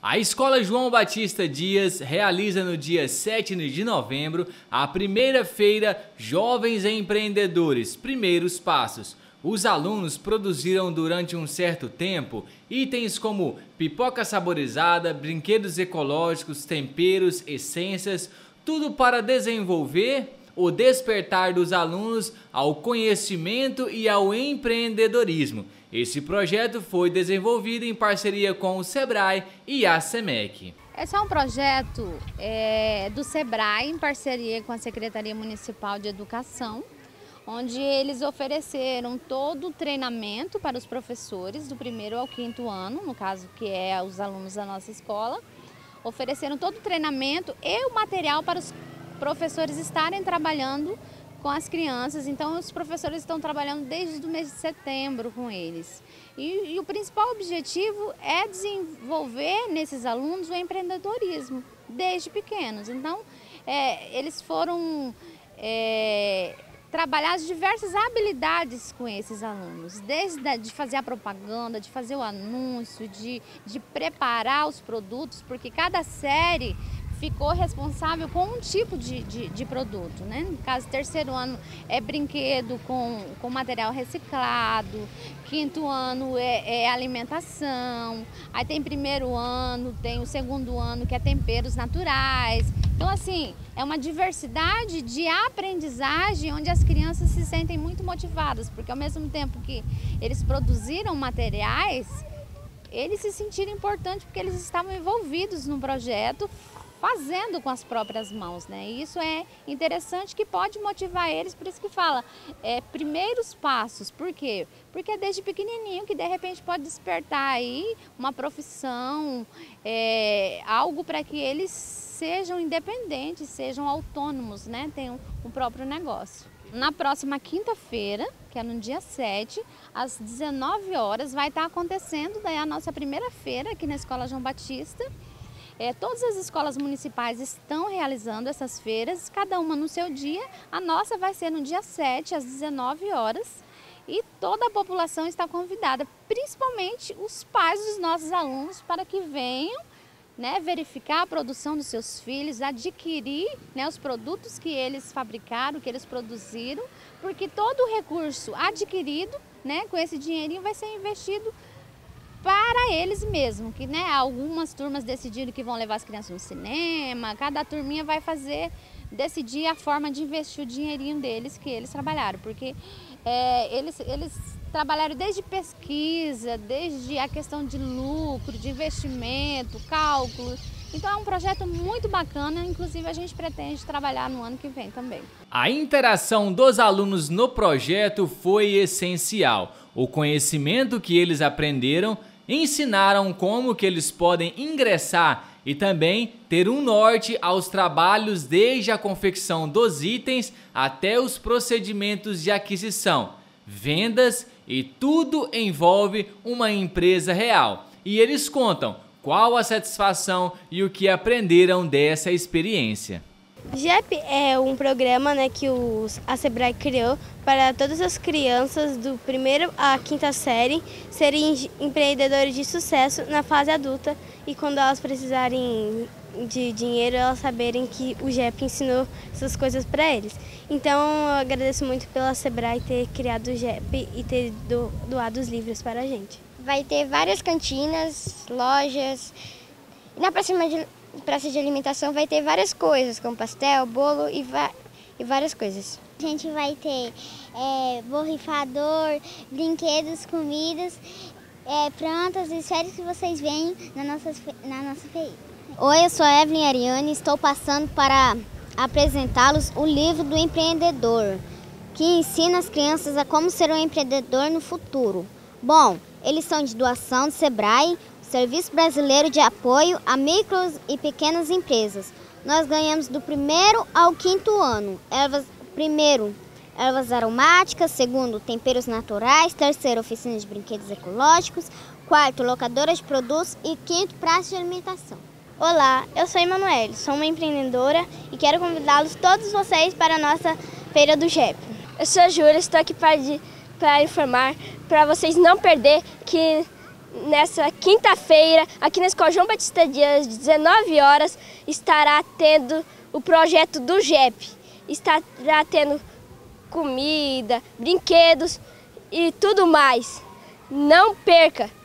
A Escola João Batista Dias realiza no dia 7 de novembro a primeira feira Jovens Empreendedores Primeiros Passos. Os alunos produziram durante um certo tempo itens como pipoca saborizada, brinquedos ecológicos, temperos, essências, tudo para desenvolver o despertar dos alunos ao conhecimento e ao empreendedorismo. Esse projeto foi desenvolvido em parceria com o SEBRAE e a SEMEC. Esse é um projeto é, do SEBRAE em parceria com a Secretaria Municipal de Educação, onde eles ofereceram todo o treinamento para os professores do primeiro ao quinto ano, no caso que é os alunos da nossa escola, ofereceram todo o treinamento e o material para os professores estarem trabalhando com as crianças, então os professores estão trabalhando desde o mês de setembro com eles. E, e o principal objetivo é desenvolver nesses alunos o empreendedorismo, desde pequenos. Então, é, eles foram é, trabalhar as diversas habilidades com esses alunos, desde de fazer a propaganda, de fazer o anúncio, de, de preparar os produtos, porque cada série ficou responsável com um tipo de, de, de, produto. Né? No caso, terceiro ano é brinquedo com, com material reciclado, quinto ano é, é alimentação, aí tem primeiro ano, tem o segundo ano que é temperos naturais. Então, assim, é uma diversidade de aprendizagem onde as crianças se sentem muito motivadas, porque ao mesmo tempo que eles produziram materiais, eles se sentiram importantes porque eles estavam envolvidos no projeto, fazendo com as próprias mãos, né? E isso é interessante que pode motivar eles, por isso que fala, é, primeiros passos, por quê? Porque é desde pequenininho que de repente pode despertar aí uma profissão, é, algo para que eles sejam independentes, sejam autônomos, né? Tenham um próprio negócio. Na próxima quinta-feira, que é no dia 7, às 19 horas, vai estar acontecendo daí a nossa primeira feira aqui na Escola João Batista. É, todas as escolas municipais estão realizando essas feiras, cada uma no seu dia. A nossa vai ser no dia 7, às 19 horas. E toda a população está convidada, principalmente os pais dos nossos alunos, para que venham né, verificar a produção dos seus filhos, adquirir né, os produtos que eles fabricaram, que eles produziram, porque todo o recurso adquirido né, com esse dinheirinho vai ser investido para eles mesmos, que né, algumas turmas decidiram que vão levar as crianças no cinema, cada turminha vai fazer, decidir a forma de investir o dinheirinho deles que eles trabalharam, porque é, eles, eles trabalharam desde pesquisa, desde a questão de lucro, de investimento, cálculos. Então é um projeto muito bacana, inclusive a gente pretende trabalhar no ano que vem também. A interação dos alunos no projeto foi essencial. O conhecimento que eles aprenderam ensinaram como que eles podem ingressar e também ter um norte aos trabalhos desde a confecção dos itens até os procedimentos de aquisição, vendas e tudo envolve uma empresa real. E eles contam qual a satisfação e o que aprenderam dessa experiência. GEP é um programa né, que o, a Sebrae criou para todas as crianças do primeiro à quinta série serem empreendedores de sucesso na fase adulta e quando elas precisarem de dinheiro, elas saberem que o GEP ensinou essas coisas para eles. Então, eu agradeço muito pela Sebrae ter criado o GEP e ter do, doado os livros para a gente. Vai ter várias cantinas, lojas. Na próxima de praça de alimentação vai ter várias coisas, como pastel, bolo e, e várias coisas. A gente vai ter é, borrifador, brinquedos, comidas, é, plantas e séries que vocês veem na nossa, na nossa feira. Oi, eu sou a Evelyn Ariane e estou passando para apresentá-los o livro do empreendedor, que ensina as crianças a como ser um empreendedor no futuro. Bom, eles são de doação do Sebrae, Serviço Brasileiro de Apoio a Micros e Pequenas Empresas. Nós ganhamos do primeiro ao quinto ano. Ervas, primeiro, ervas aromáticas. Segundo, temperos naturais. Terceiro, oficina de brinquedos ecológicos. Quarto, locadora de produtos. E quinto, praça de alimentação. Olá, eu sou Emanuele, sou uma empreendedora e quero convidá-los todos vocês para a nossa Feira do JEP. Eu sou a Júlia, estou aqui para, para informar, para vocês não perder que nessa quinta-feira, aqui na Escola João Batista Dias, às 19 horas, estará tendo o projeto do JEP. Estará tendo comida, brinquedos e tudo mais. Não perca!